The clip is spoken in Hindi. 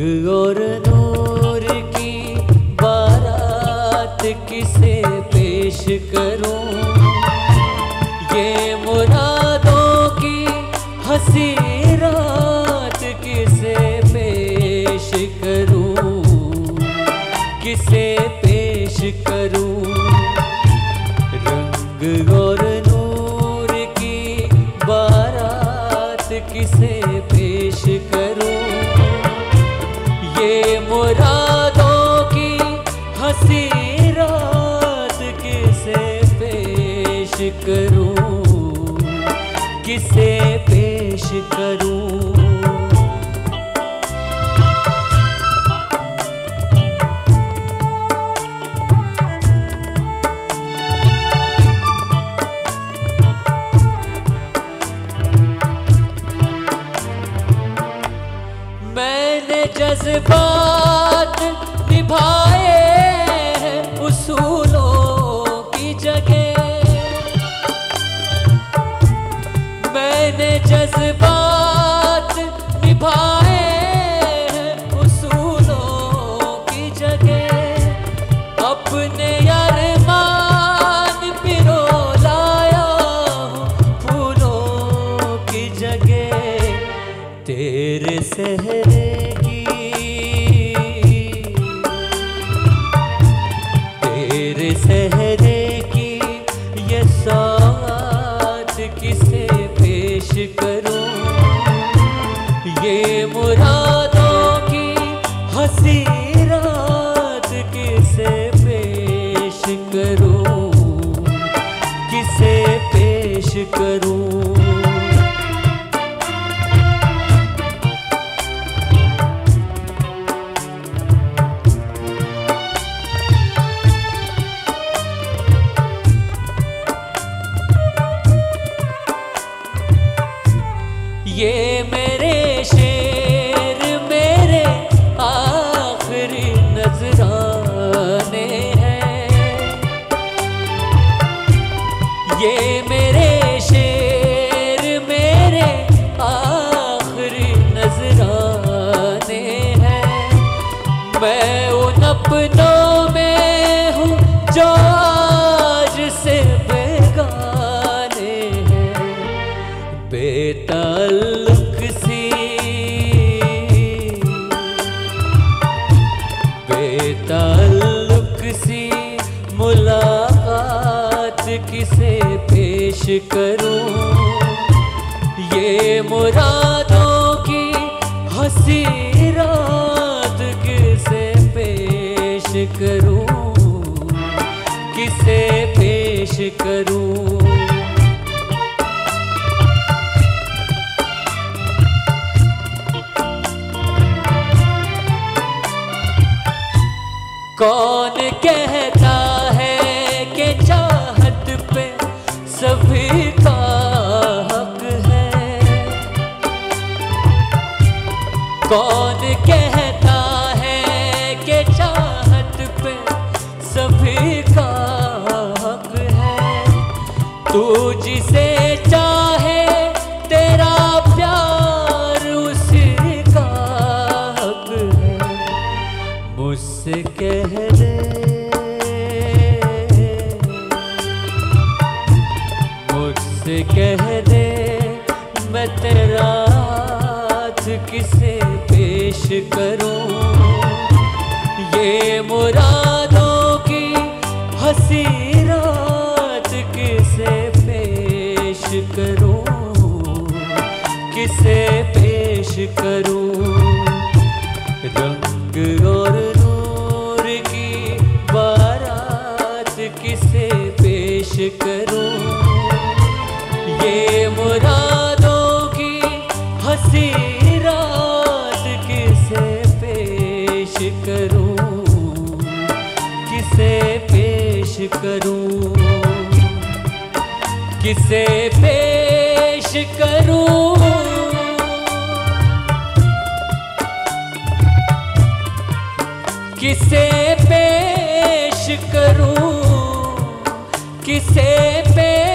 और नूर की बारात किसे पेश करूँ? ये मुरादों की हँसी रात किसे पेश करूँ? किसे पेश करूँ? रंग और नूर की बारात किसे पेश करूँ करूँ किसे पेश करूँ? मैंने जज्बात निभाए अपने पिरो लाया फूलों की जगह तेरे सहरे ये मेरे बेताल्लुक सी मुलाकात किसे पेश करूँ? ये मुरादों की हँसी रात किसे पेश करूँ? किसे पेश करूँ? कौन कहता है कि चाहत पे सभी का हक है? कौन कहता है कि चाहत पे सभी का हक है? तू जिसे चाहे मुझसे कह दे तेरा किसे पेश करूँ? ये मुरादों की किसे पेश करूँ? किसे पेश करूँ? करूँ। ये मुरादों की हँसी रात किसे पेश करूँ? किसे पेश करूँ? किसे पेश करूँ? किसे पेश करूँ? किसे पेश करूँ